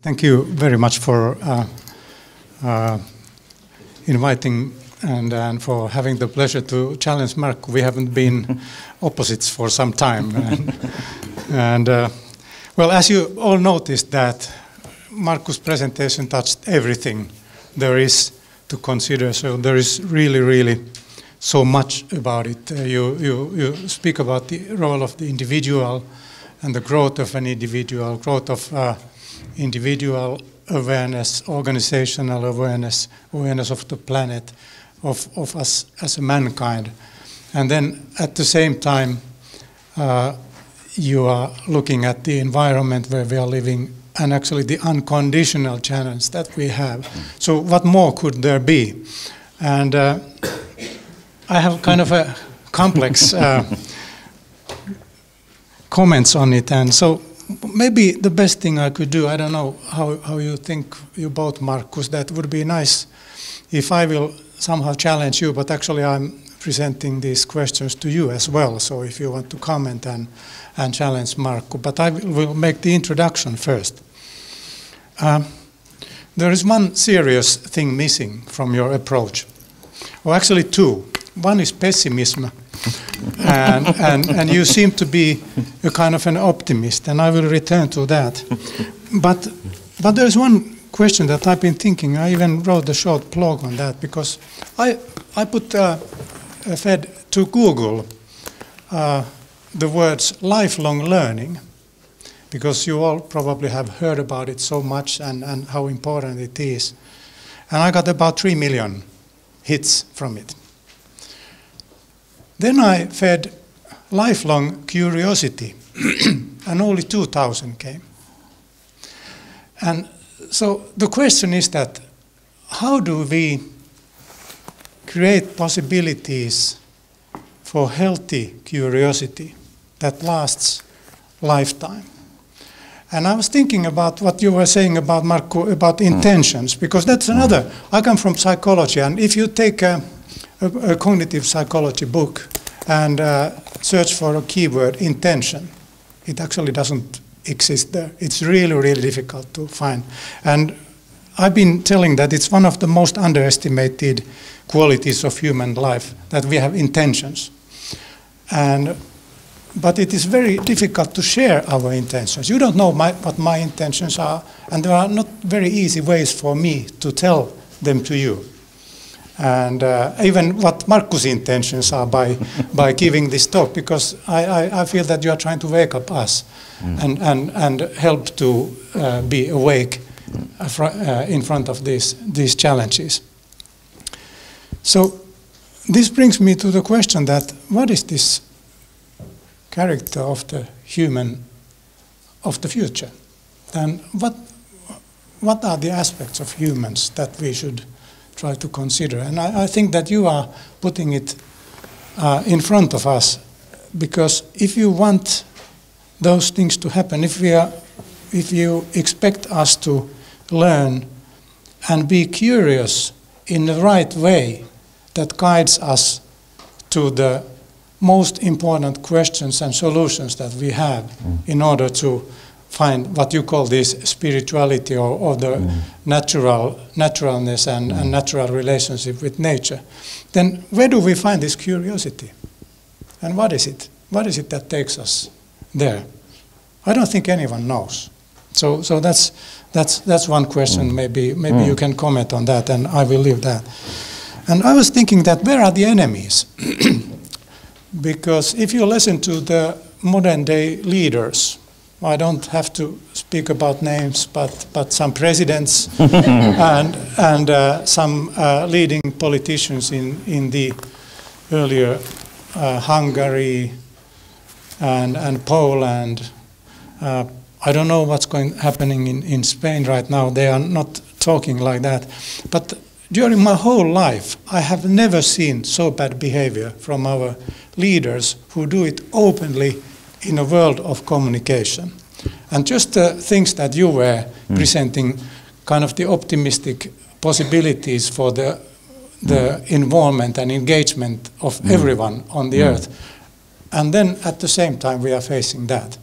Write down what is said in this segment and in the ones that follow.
Thank you very much for uh, uh, inviting and, and, for having the pleasure to challenge Mark. We haven't been opposites for some time. And, and uh, well, as you all noticed that Markku's presentation touched everything there is to consider. So there is really, really so much about it. Uh, you, you, you speak about the role of the individual and the growth of an individual, growth of uh, individual awareness, organizational awareness, awareness of the planet, of, of us as a mankind. And then at the same time, uh, you are looking at the environment where we are living and actually the unconditional challenge that we have. So, what more could there be? And uh, I have kind of a complex uh, comments on it. And so, maybe the best thing I could do, I don't know how, how you think, you both, Markku, that would be nice if I will somehow challenge you, but actually I'm presenting these questions to you as well. So if you want to comment and, and challenge Markku, but I will make the introduction first. Uh, there is one serious thing missing from your approach, or actually two. One is pessimism, and, and, and you seem to be a kind of an optimist, and I will return to that. But, but there's one question that I've been thinking. I even wrote a short blog on that because I, I put uh, fed to Google uh, the words lifelong learning because you all probably have heard about it so much and, and how important it is. And I got about 3 million hits from it. Then I fed lifelong curiosity, and only 2,000 came. And so the question is that how do we create possibilities for healthy curiosity that lasts lifetime? And I was thinking about what you were saying about Markku about mm. intentions, because that's another. I come from psychology, and if you take a, a, a cognitive psychology book and uh, search for a keyword intention, it actually doesn't exist there. It's really, really difficult to find. And I've been telling that it's one of the most underestimated qualities of human life that we have intentions. And but it is very difficult to share our intentions. You don't know my, what my intentions are, and there are not very easy ways for me to tell them to you. And uh, even what Markku's intentions are by, by giving this talk, because I, I, I, feel that you are trying to wake up us mm. and, and, and help to uh, be awake uh, fr uh, in front of these, these challenges. So this brings me to the question that what is this character of the human of the future, then what, what are the aspects of humans that we should try to consider? And I, I think that you are putting it uh, in front of us because if you want those things to happen, if, we are, if you expect us to learn and be curious in the right way that guides us to the most important questions and solutions that we have in order to find what you call this spirituality or, or the mm. natural naturalness and, mm. and natural relationship with nature, then where do we find this curiosity? And what is it? What is it that takes us there? I don't think anyone knows. So, so that's, that's, that's one question. Mm. Maybe, maybe mm. you can comment on that, and I will leave that. And I was thinking that where are the enemies? because if you listen to the modern day leaders, I don't have to speak about names, but, but some presidents and, and uh, some uh, leading politicians in, in the earlier uh, Hungary and, and Poland. Uh, I don't know what's going happening in, in Spain right now. They are not talking like that. But during my whole life, I have never seen so bad behavior from our leaders who do it openly in a world of communication. And just the things that you were mm. presenting, kind of the optimistic possibilities for the, the mm. involvement and engagement of mm. everyone on the earth. And then at the same time, we are facing that.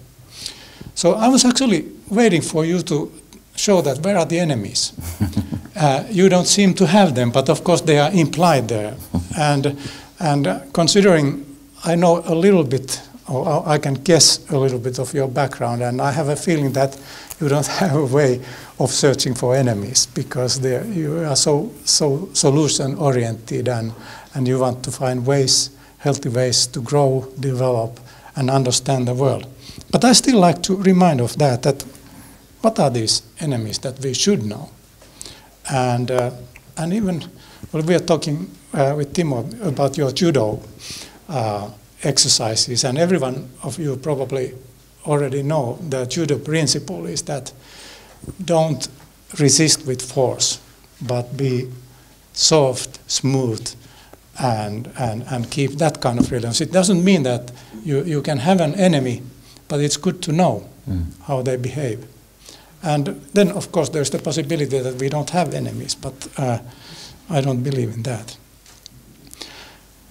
So I was actually waiting for you to show that where are the enemies? uh, you don't seem to have them, but of course they are implied there. and and uh, considering I know a little bit, or I can guess a little bit of your background, and I have a feeling that you don't have a way of searching for enemies because you are so so solution oriented and and you want to find ways, healthy ways to grow, develop, and understand the world. But I still like to remind of that, that what are these enemies that we should know? And, uh, and even, well, we are talking uh, with Timo about your judo uh, exercises, and everyone of you probably already know the judo principle is that don't resist with force, but be soft, smooth, and, and, and keep that kind of rhythms. It doesn't mean that you, you can have an enemy, but it's good to know mm. how they behave. And then, of course, there's the possibility that we don't have enemies, but uh, I don't believe in that.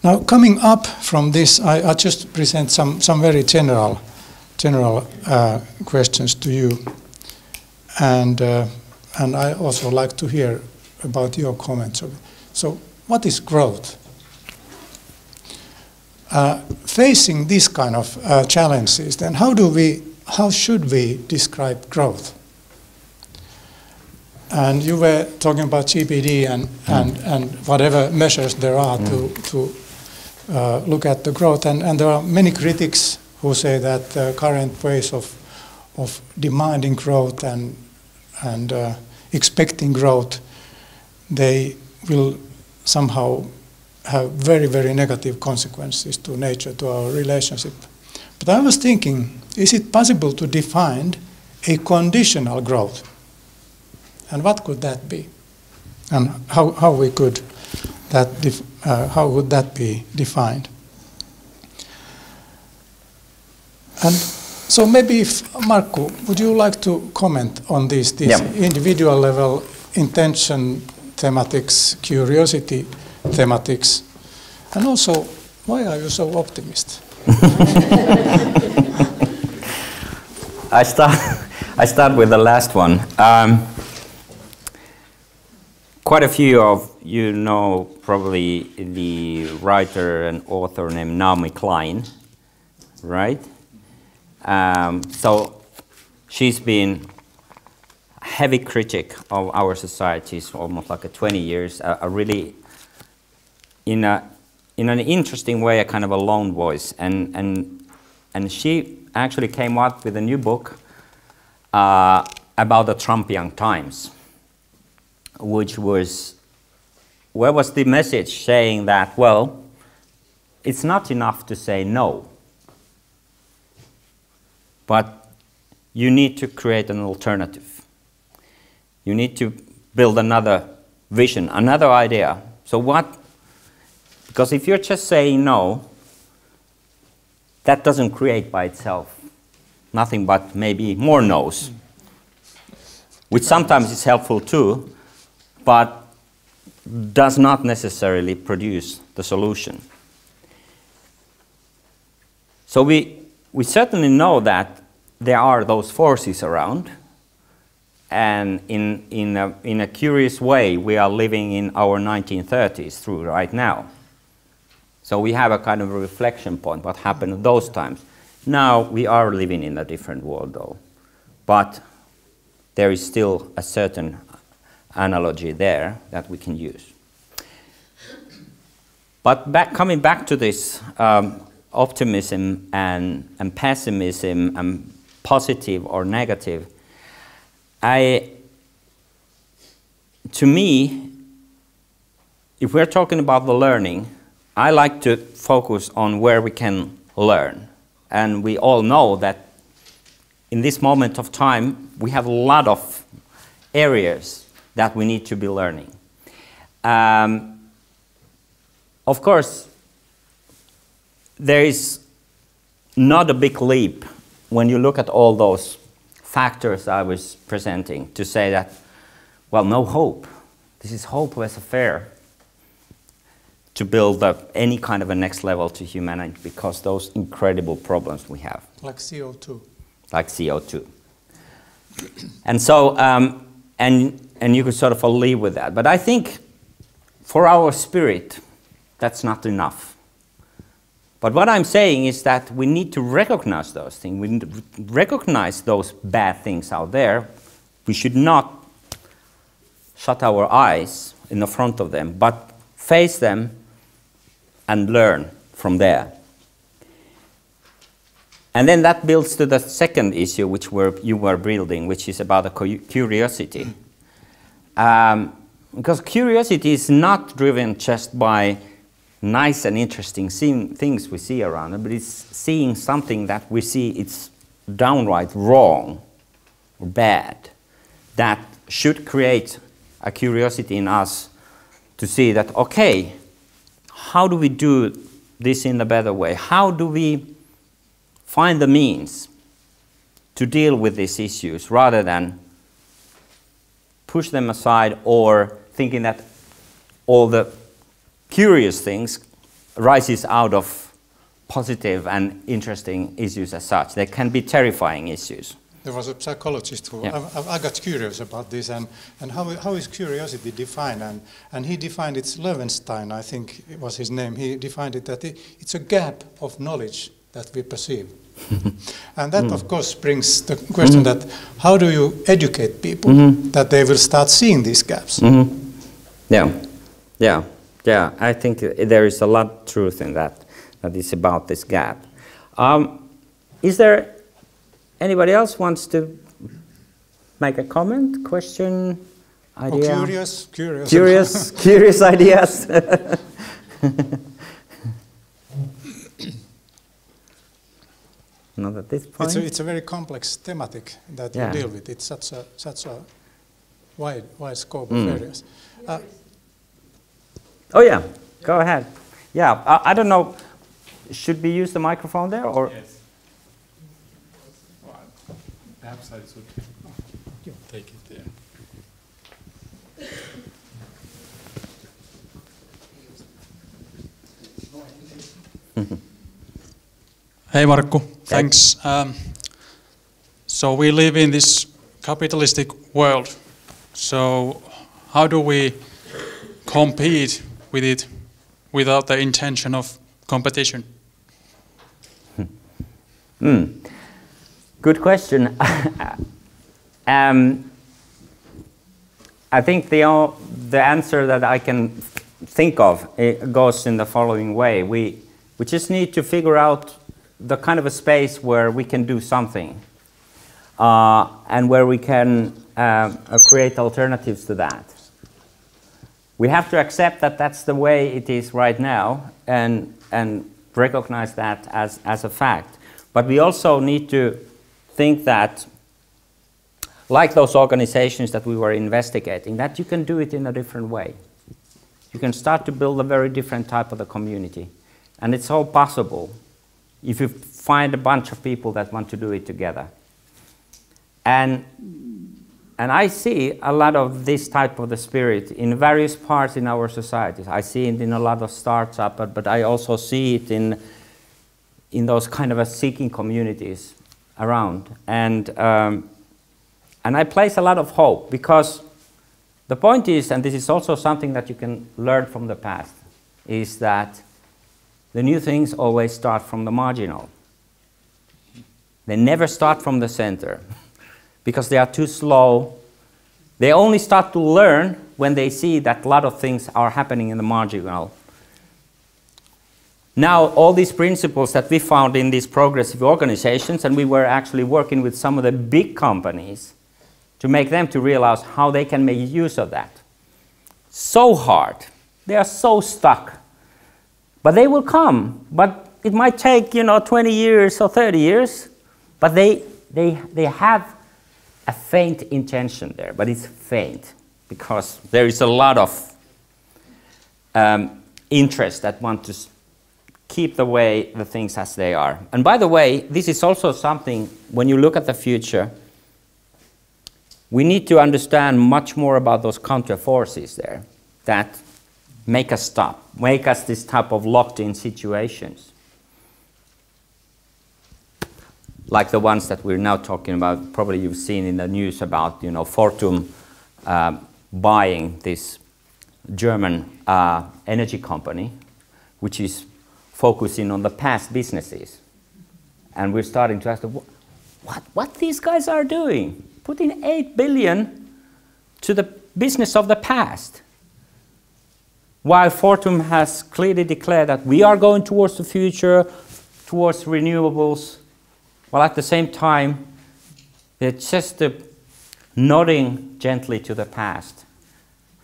Now, coming up from this, I, I just present some, some very general, general uh, questions to you. And, uh, and I also like to hear about your comments. So, what is growth? Uh, facing these kind of uh, challenges, then how do we, how should we describe growth? And you were talking about GDP and, mm. and, and whatever measures there are mm. to, to uh, look at the growth. And, and there are many critics who say that the current ways of, of demanding growth and, and uh, expecting growth, they will somehow have very, very negative consequences to nature, to our relationship. But I was thinking, is it possible to define a conditional growth? And what could that be? And how, how we could that uh, how would that be defined? And so maybe if Markku, would you like to comment on these, these yeah. individual level intention thematics, curiosity thematics? And also, why are you so optimistic? I start, I start with the last one. Um, quite a few of you know probably the writer and author named Naomi Klein, right? Um, so she's been a heavy critic of our societies almost like a 20 years, a, a really in a in an interesting way a kind of a lone voice and and and she actually came up with a new book uh, about the Trumpian times, which was where was the message saying that well, it's not enough to say no, but you need to create an alternative. You need to build another vision, another idea. So what because if you're just saying no, that doesn't create by itself nothing but maybe more no's, which sometimes is helpful too, but does not necessarily produce the solution. So we, we certainly know that there are those forces around, and in, in, a, in a curious way, we are living in our 1930s through right now. So we have a kind of a reflection point, what happened in those times. Now we are living in a different world though, but there is still a certain analogy there that we can use. But back, coming back to this um, optimism and, and pessimism and positive or negative, I, to me, if we're talking about the learning, I like to focus on where we can learn. And we all know that in this moment of time, we have a lot of areas that we need to be learning. Um, of course, there is not a big leap when you look at all those factors I was presenting to say that, well, no hope. This is hopeless affair to build up any kind of a next level to humanity because those incredible problems we have. Like CO2. Like CO2. and so um, and, and you could sort of live with that. But I think for our spirit, that's not enough. But what I'm saying is that we need to recognize those things. We need to recognize those bad things out there. We should not shut our eyes in the front of them, but face them and learn from there. And then that builds to the second issue which were, you were building, which is about the curiosity. Um, because curiosity is not driven just by nice and interesting things we see around it, but it's seeing something that we see it's downright wrong or bad that should create a curiosity in us to see that, okay, how do we do this in a better way? How do we find the means to deal with these issues rather than push them aside or thinking that all the curious things rises out of positive and interesting issues as such. They can be terrifying issues. There was a psychologist who, Yeah. I, I got curious about this and, and how, how is curiosity defined? And, and he defined it, Loewenstein, I think it was his name, he defined it that it, it's a gap of knowledge that we perceive. and that, mm. of course, brings the question mm. that how do you educate people mm-hmm. that they will start seeing these gaps? Mm-hmm. Yeah, yeah, yeah. I think there is a lot of truth in that. That is about this gap. Um, is there anybody else wants to make a comment, question, Oh, idea? curious, curious. curious, curious ideas. Not at this point. It's a, it's a very complex thematic that Yeah. you deal with. It's such a, such a wide, wide scope Mm. of areas. Uh, Oh yeah, go ahead. Yeah, I, I don't know. Should we use the microphone there or? Yes. Well, Perhaps I should take it there. Hey Markku, thanks. Um, so we live in this capitalistic world. So how do we compete with it without the intention of competition? Mm. Good question. um, I think the, the answer that I can think of goes in the following way. We, we just need to figure out the kind of a space where we can do something uh, and where we can uh, create alternatives to that. We have to accept that that's the way it is right now and, and recognize that as, as a fact. But we also need to think that, like those organizations that we were investigating, that you can do it in a different way. You can start to build a very different type of a community. And it's all possible if you find a bunch of people that want to do it together. And and I see a lot of this type of the spirit in various parts in our societies. I see it in a lot of startups, but, but I also see it in, in those kind of a seeking communities around. And, um, and I place a lot of hope because the point is, and this is also something that you can learn from the past, is that the new things always start from the marginal. They never start from the center because they are too slow. They only start to learn when they see that a lot of things are happening in the marginal. Now, all these principles that we found in these progressive organizations, and we were actually working with some of the big companies to make them to realize how they can make use of that. So hard. They are so stuck. But they will come. But it might take, you know, 20 years or 30 years. But they, they, they have a faint intention there, but it's faint because there is a lot of um, interest that want to keep the way the things as they are. And by the way, this is also something when you look at the future, we need to understand much more about those counter forces there that make us stop, make us this type of locked in situations. Like the ones that we're now talking about, probably you've seen in the news about, you know, Fortum uh, buying this German uh, energy company, which is focusing on the past businesses. And we're starting to ask, what, what these guys are doing? Putting 8 billion to the business of the past. While Fortum has clearly declared that we are going towards the future, towards renewables, while at the same time, they're just uh, nodding gently to the past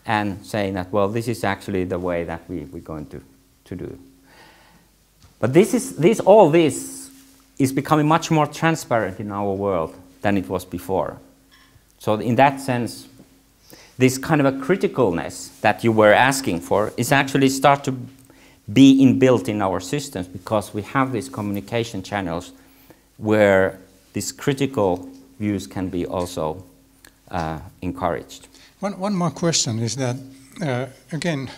and saying that, well, this is actually the way that we, we're going to, to do. But this is, this, all this is becoming much more transparent in our world than it was before. So in that sense, this kind of a criticalness that you were asking for is actually start to be inbuilt in our systems because we have these communication channels where these critical views can be also uh, encouraged. One, one more question is that, uh, again,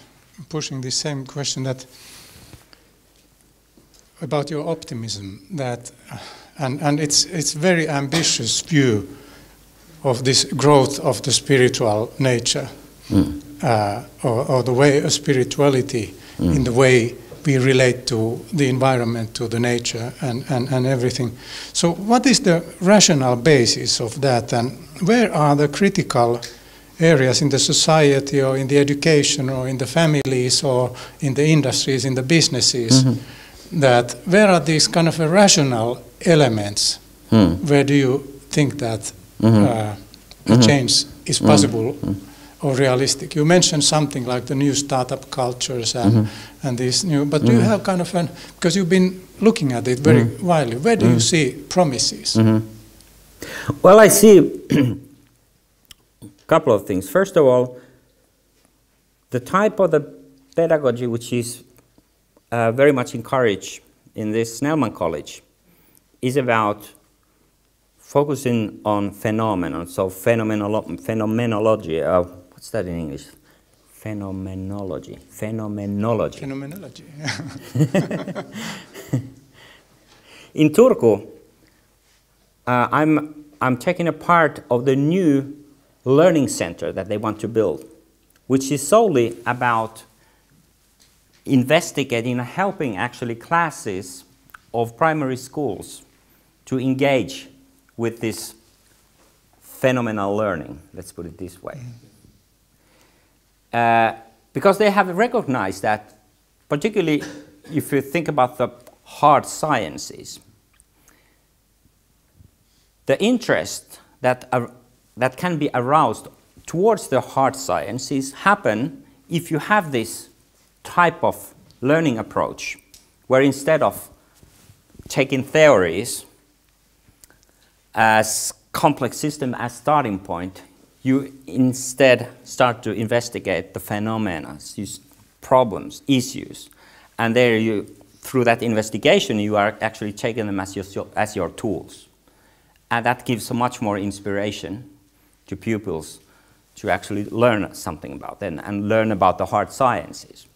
pushing the same question that about your optimism that, uh, and, and it's, it's very ambitious view of this growth of the spiritual nature mm. uh, or, or, the way of spirituality mm. in the way we relate to the environment, to the nature, and, and, and everything. So, what is the rational basis of that, and where are the critical areas in the society, or in the education, or in the families, or in the industries, in the businesses? Mm-hmm. That where are these kind of irrational elements? Mm. Where do you think that. Uh, mm-hmm. change is possible? Mm-hmm or realistic? You mentioned something like the new startup cultures and, mm-hmm. and these new, but mm-hmm. do you mm-hmm. have kind of an, because you've been looking at it very mm-hmm. widely, where do you mm-hmm. see promises? Mm-hmm. Well, I see a couple of things. First of all, the type of the pedagogy which is uh, very much encouraged in this Snellman College is about focusing on phenomena, so phenomenolo- phenomenology, uh, what's that in English? Phenomenology. Phenomenology. Phenomenology. in Turku, uh, I'm, I'm taking a part of the new learning center that they want to build, which is solely about investigating and helping actually classes of primary schools to engage with this phenomenal learning, let's put it this way. Uh, because they have recognized that, particularly if you think about the hard sciences, the interest that, uh, that can be aroused towards the hard sciences happen if you have this type of learning approach, where instead of taking theories as complex system as starting point, you instead start to investigate the phenomena, problems, issues, and there you, through that investigation, you are actually taking them as your, as your tools. And that gives much more inspiration to pupils to actually learn something about them and learn about the hard sciences.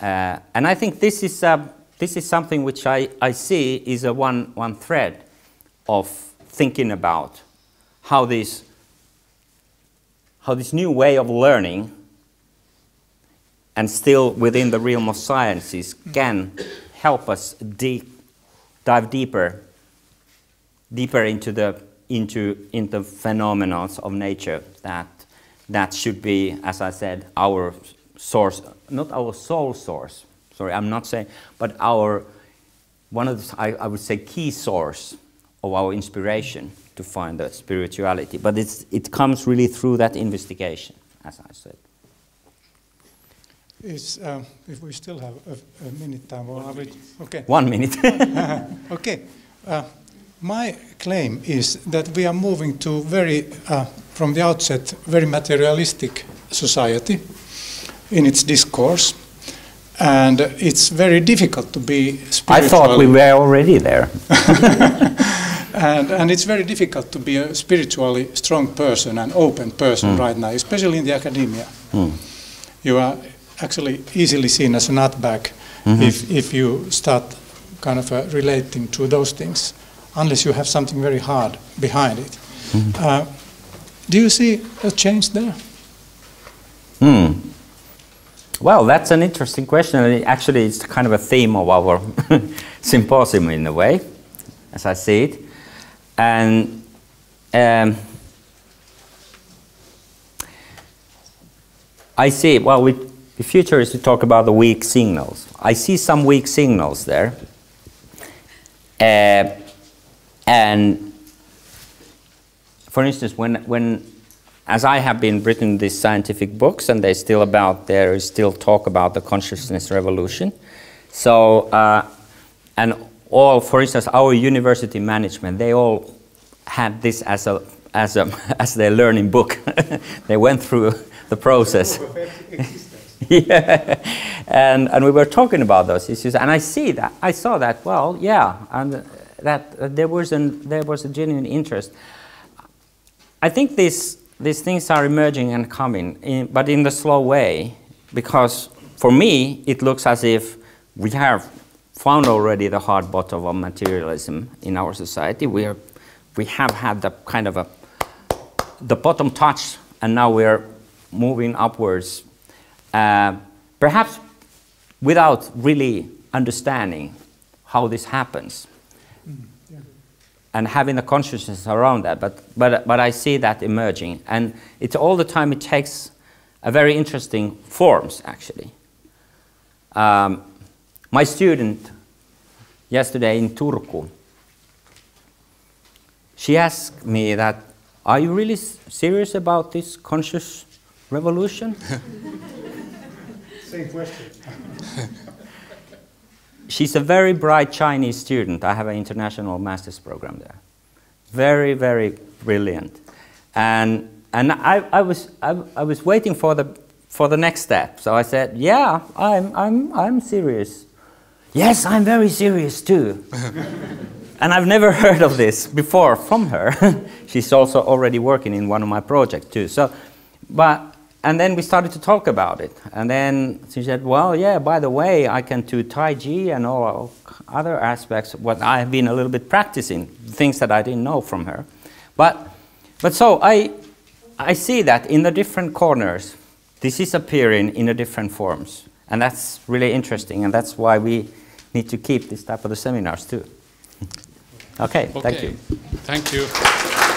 Uh, and I think this is, uh, this is something which I, I see is a one, one thread of thinking about how this how this new way of learning and still within the realm of sciences can help us deep, dive deeper deeper into the into into phenomena of nature that that should be as i said our source not our sole source sorry i'm not saying but our one of the I, I would say key source of our inspiration to find that spirituality. But it's, it comes really through that investigation, as I said. Is, uh, if we still have a, a minute time, or we, okay. One minute. okay. Uh, my claim is that we are moving to very, uh, from the outset, very materialistic society in its discourse and it's very difficult to be spiritual. I thought we were already there. and, and it's very difficult to be a spiritually strong person and open person mm. right now, especially in the academia. Mm. You are actually easily seen as a nutbag mm-hmm. if, if you start kind of uh, relating to those things, unless you have something very hard behind it. Mm-hmm. Uh, Do you see a change there? Hmm. Well, that's an interesting question. Actually, it's kind of a theme of our symposium in a way, as I see it. And um, I see, well, we, the future is to talk about the weak signals. I see some weak signals there. Uh, and for instance, when, when as I have been written these scientific books, and they still about there is still talk about the consciousness revolution. So, uh, and all, for instance, our university management, they all had this as a as a as their learning book. they went through the process. yeah, and and we were talking about those issues, and I see that I saw that. Well, yeah, and that there was an there was a genuine interest. I think these these things are emerging and coming, in, but in the slow way, because for me it looks as if we have found already the hard bottom of materialism in our society. We are we have had the kind of a the bottom touch, and now we're moving upwards, uh, perhaps without really understanding how this happens and having a consciousness around that. But, but, but I see that emerging. And it's all the time it takes a very interesting forms, actually. Um, my student yesterday in Turku, she asked me that, are you really s- serious about this conscious revolution? Same question. She's a very bright Chinese student. I have an international master's program there. Very, very brilliant. And, and I, I, was, I, I was waiting for the, for the next step. So I said, Yeah, I'm, I'm, I'm serious. Yes, I'm very serious too. and I've never heard of this before from her. She's also already working in one of my projects too. So, but and then we started to talk about it. And then she said, Well, yeah, by the way, I can do Tai Chi and all other aspects, what I have been a little bit practicing, things that I didn't know from her. But, but so I, I see that in the different corners, this is appearing in the different forms. And that's really interesting, and that's why we need to keep this type of the seminars too. okay, thank you. Thank you.